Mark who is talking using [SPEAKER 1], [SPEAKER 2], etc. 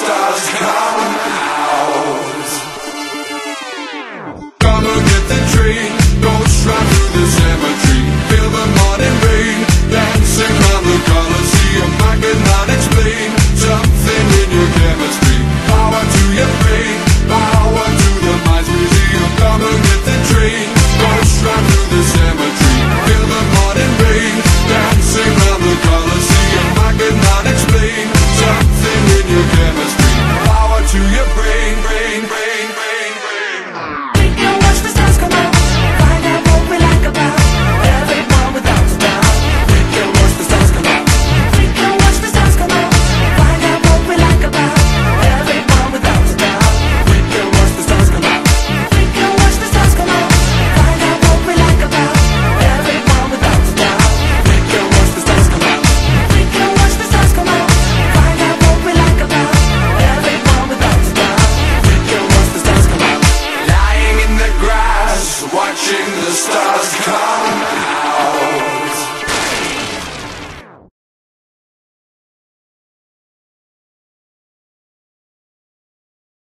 [SPEAKER 1] stars come out. Come and get the train Go straight through the cemetery. Feel the morning rain Dancing on the Colosseum I cannot explain Something in your chemistry. Power to your brain Power to the mind's. Museum Come and get the train Go straight through the cemetery. Feel the morning rain Dancing on the Colosseum I cannot explain Something in your chemistry.